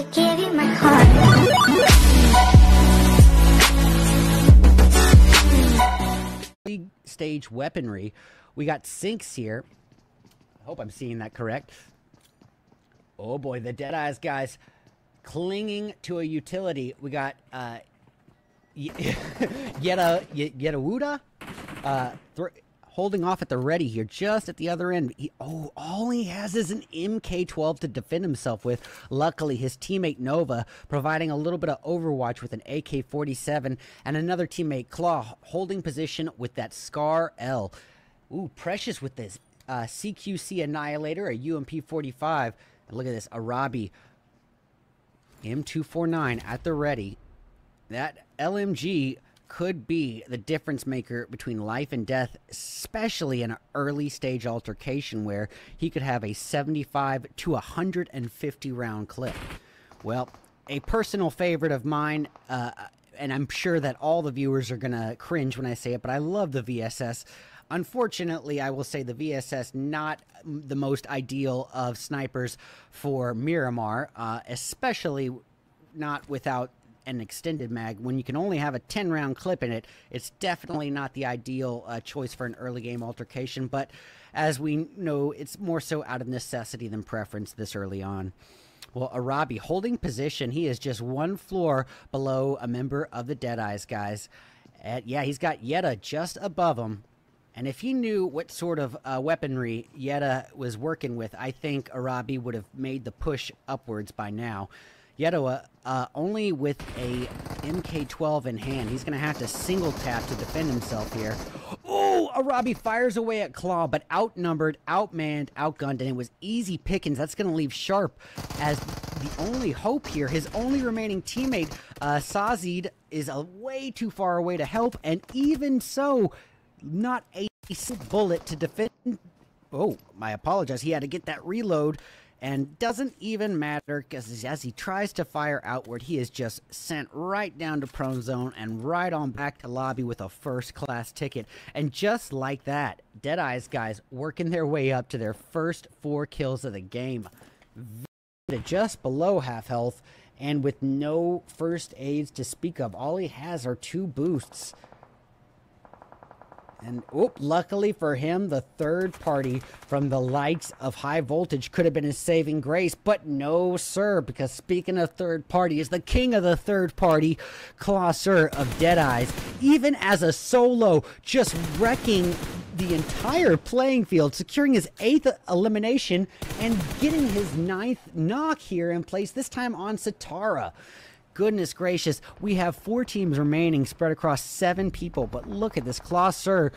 I my stage weaponry. We got sinks here. I hope I'm seeing that correct. Oh boy, the dead eyes guys clinging to a utility. We got uh Yeta Y- Yetawuda uh holding off at the ready here just at the other end. He, oh, all he has is an MK12 to defend himself with. Luckily, his teammate Nova providing a little bit of overwatch with an AK47 and another teammate Claw holding position with that Scar L. Ooh, Precious with this uh, CQC Annihilator, a UMP 45. And look at this, Arabi M249 at the ready. That LMG could be the difference maker between life and death, especially in an early stage altercation where he could have a 75 to 150 round clip. Well, a personal favorite of mine, uh, and I'm sure that all the viewers are going to cringe when I say it, but I love the VSS. Unfortunately, I will say the VSS not the most ideal of snipers for Miramar, uh, especially not without an extended mag. When you can only have a 10 round clip in it, it's definitely not the ideal uh, choice for an early game altercation. But as we know, it's more so out of necessity than preference this early on. Well, Arabi holding position. He is just one floor below a member of the Deadeyes guys. Yeah, he's got Yetta just above him. And if he knew what sort of uh, weaponry Yetta was working with, I think Arabi would have made the push upwards by now. Yetta, uh, only with a MK12 in hand, he's going to have to single tap to defend himself here. Oh, Arabi fires away at Claw, but outnumbered, outmanned, outgunned, and it was easy pickings. That's going to leave Sharp as the only hope here. His only remaining teammate, uh, Sazid, is a way too far away to help, and even so, not a bullet to defend. Oh, I apologize. He had to get that reload, and doesn't even matter because as he tries to fire outward, he is just sent right down to prone zone and right on back to lobby with a first class ticket. And just like that, Deadeyes guys working their way up to their first four kills of the game. Just below half health and with no first aids to speak of. All he has are two boosts. And oop, luckily for him, the third party from the likes of high voltage could have been his saving grace, but no, sir, because speaking of third party, is the king of the third party, KlawSir of Deadeyes, even as a solo, just wrecking the entire playing field, securing his eighth elimination and getting his ninth knock here in place, this time on Satara goodness gracious, we have four teams remaining spread across seven people. But look at this. KlawSir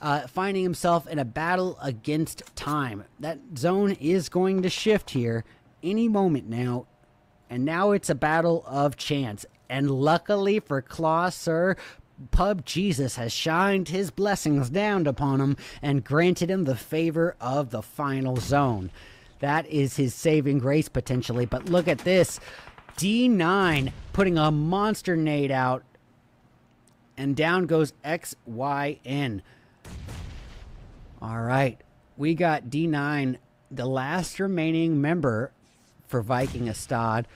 uh, finding himself in a battle against time. That zone is going to shift here any moment now. And now it's a battle of chance. And luckily for KlawSir, Pub Jesus has shined his blessings down upon him and granted him the favor of the final zone. That is his saving grace potentially. But look at this. D9 putting a monster nade out. And down goes XYN. All right. We got D9, the last remaining member for Viking Astad.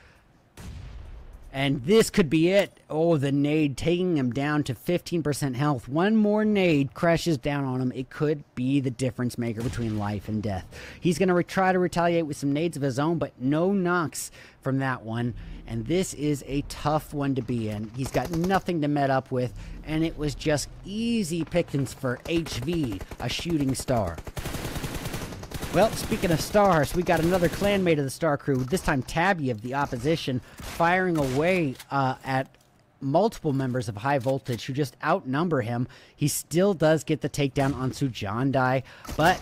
And this could be it. Oh, the nade taking him down to 15% health. One more nade crashes down on him. It could be the difference maker between life and death. He's going to try to retaliate with some nades of his own, but no knocks from that one. And this is a tough one to be in. He's got nothing to met up with, and it was just easy pickings for HV, a shooting star. Well, speaking of stars, we got another clanmate of the Star Crew, this time Tabby of the opposition, firing away uh, at multiple members of High Voltage who just outnumber him. He still does get the takedown on Sujandai, but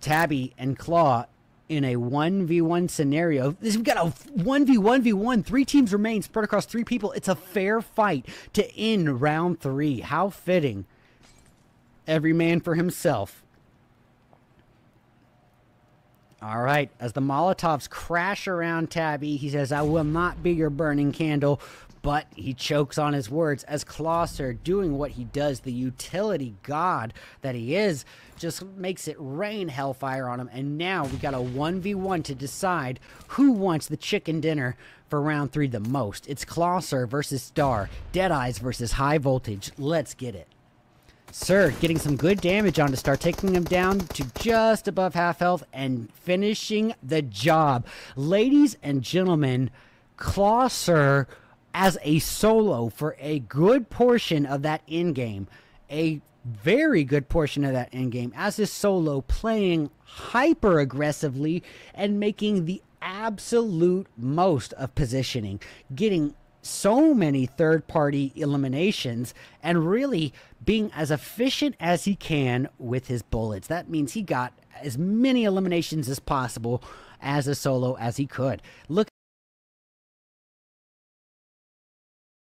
Tabby and Claw in a 1v1 scenario. This, we've got a 1v1v1. Three teams remain spread across three people. It's a fair fight to end round three. How fitting. Every man for himself. All right, as the Molotovs crash around Tabby, he says, I will not be your burning candle, but he chokes on his words as KlawSir, doing what he does, the utility god that he is, just makes it rain hellfire on him. And now we got a 1v1 to decide who wants the chicken dinner for round three the most. It's KlawSir versus Star, Deadeyes versus High Voltage. Let's get it. Sir getting some good damage on to start taking him down to just above half health and finishing the job. Ladies and gentlemen, Claw Sir as a solo for a good portion of that end game, a very good portion of that end game as a solo playing hyper aggressively and making the absolute most of positioning, getting so many third party eliminations and really being as efficient as he can with his bullets. That means he got as many eliminations as possible as a solo as he could. Look